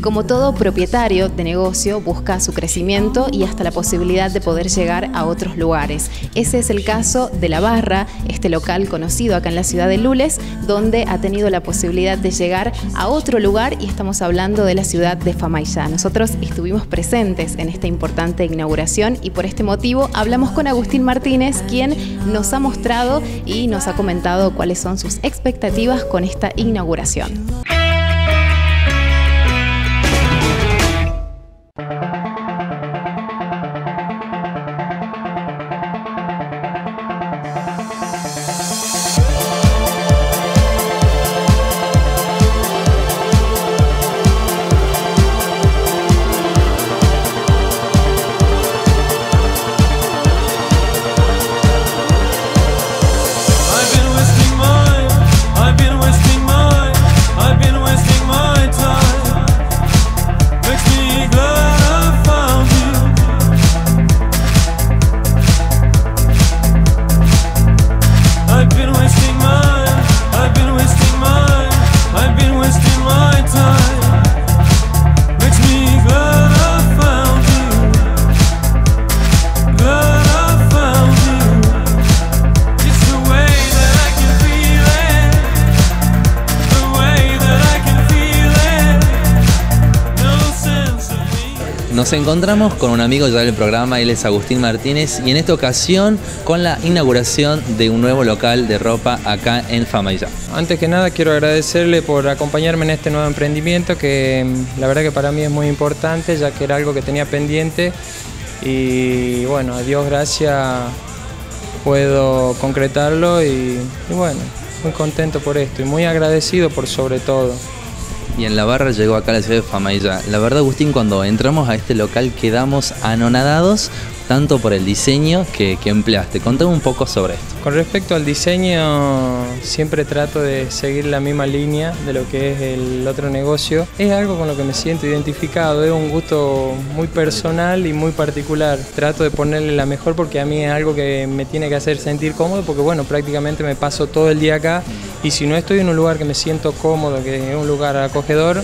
Como todo propietario de negocio busca su crecimiento y hasta la posibilidad de poder llegar a otros lugares. Ese es el caso de La Barra, este local conocido acá en la ciudad de Lules, donde ha tenido la posibilidad de llegar a otro lugar y estamos hablando de la ciudad de Famaillá. Nosotros estuvimos presentes en esta importante inauguración y por este motivo hablamos con Agustín Martínez, quien nos ha mostrado y nos ha comentado cuáles son sus expectativas con esta inauguración. Nos encontramos con un amigo ya del programa, él es Agustín Martínez, y en esta ocasión con la inauguración de un nuevo local de ropa acá en Famayá. Antes que nada quiero agradecerle por acompañarme en este nuevo emprendimiento que la verdad que para mí es muy importante ya que era algo que tenía pendiente y bueno, a Dios gracias puedo concretarlo y bueno, muy contento por esto y muy agradecido por sobre todo y en la barra llegó acá la ciudad de Famailla. La verdad, Agustín, cuando entramos a este local quedamos anonadados tanto por el diseño que, empleaste. Contame un poco sobre esto. Con respecto al diseño, siempre trato de seguir la misma línea de lo que es el otro negocio. Es algo con lo que me siento identificado, es un gusto muy personal y muy particular. Trato de ponerle la mejor porque a mí es algo que me tiene que hacer sentir cómodo porque bueno, prácticamente me paso todo el día acá y si no estoy en un lugar que me siento cómodo, que es un lugar acogedor,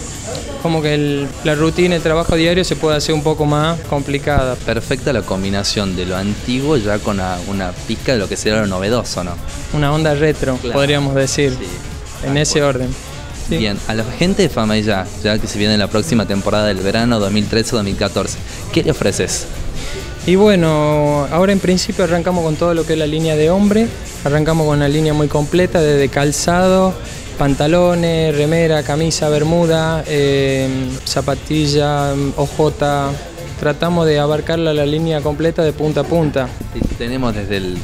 como que la rutina, el trabajo diario se puede hacer un poco más complicada. Perfecta la combinación de lo antiguo ya con una, pizca de lo que sería lo novedoso, ¿no? Una onda retro, podríamos decir, en ese orden. Bien, a la gente de Fama ya, ya que se viene la próxima temporada del verano 2013-2014, ¿qué le ofreces? Y bueno, ahora en principio arrancamos con todo lo que es la línea de hombre, arrancamos con una línea muy completa desde calzado, pantalones, remera, camisa, bermuda, eh, zapatilla, ojota. Tratamos de abarcar la, línea completa de punta a punta. tenemos desde el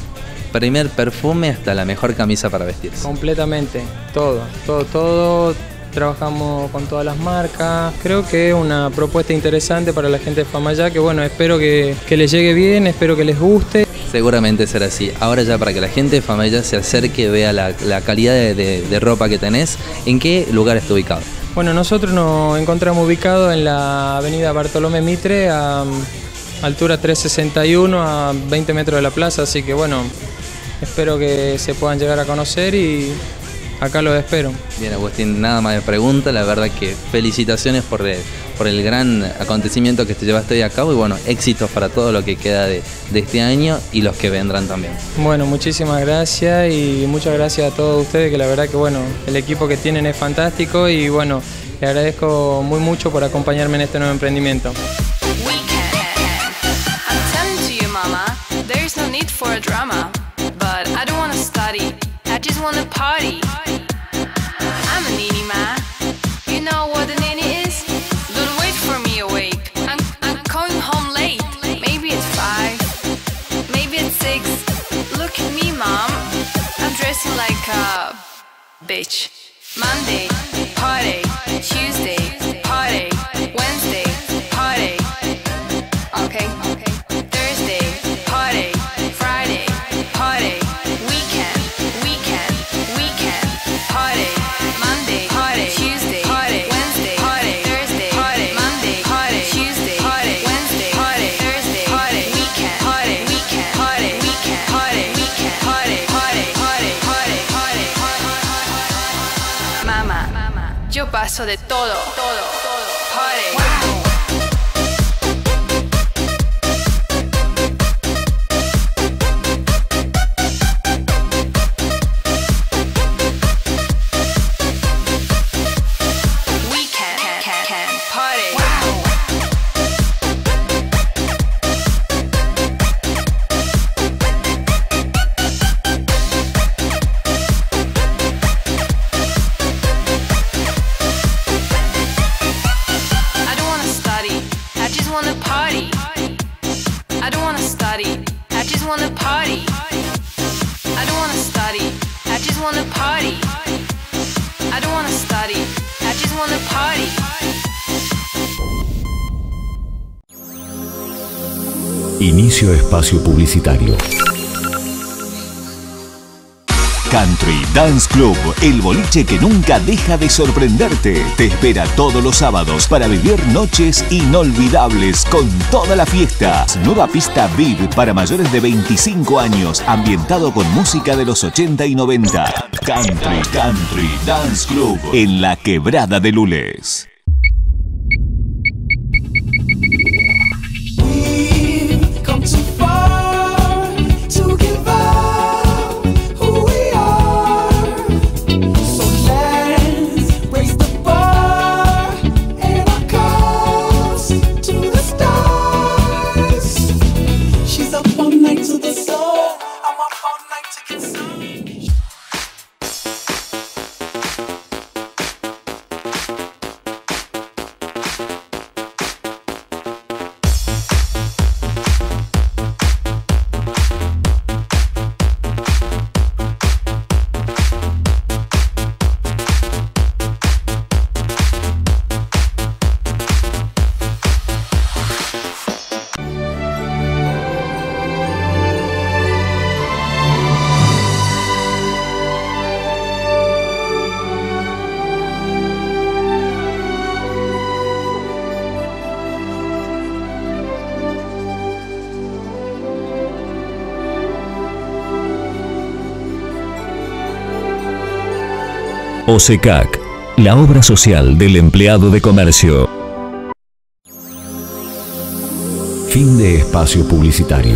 primer perfume hasta la mejor camisa para vestirse. Completamente, todo, todo, todo. Trabajamos con todas las marcas. Creo que es una propuesta interesante para la gente de Famaya, que bueno, espero que, que les llegue bien, espero que les guste. Seguramente será así. Ahora ya para que la gente de Famaya se acerque, vea la, calidad de, ropa que tenés, ¿en qué lugar está ubicado? Bueno, nosotros nos encontramos ubicados en la avenida Bartolomé Mitre, a altura 361, a 20 metros de la plaza, así que bueno, espero que se puedan llegar a conocer y acá los espero. Bien, Agustín, nada más de pregunta. La verdad que felicitaciones por el, por el gran acontecimiento que te llevaste hoy a cabo y bueno, éxitos para todo lo que queda de, este año y los que vendrán también. Bueno, muchísimas gracias y muchas gracias a todos ustedes, que la verdad que bueno, el equipo que tienen es fantástico y bueno, le agradezco muy mucho por acompañarme en este nuevo emprendimiento. just wanna party. I'm a ninny ma. You know what a ninny is? Don't wait for me awake. I'm, I'm coming home late. Maybe it's five. Maybe it's six. Look at me, mom. I'm dressing like a bitch. Monday, party. Tuesday. Paso de todo, todo, todo. party. Inicio espacio publicitario. Country Dance Club, el boliche que nunca deja de sorprenderte. Te espera todos los sábados para vivir noches inolvidables con toda la fiesta. Nueva pista VIP para mayores de 25 años, ambientado con música de los 80 y 90. Country Country Dance Club en la Quebrada de Lules. OSECAC, la obra social del empleado de comercio. Fin de espacio publicitario.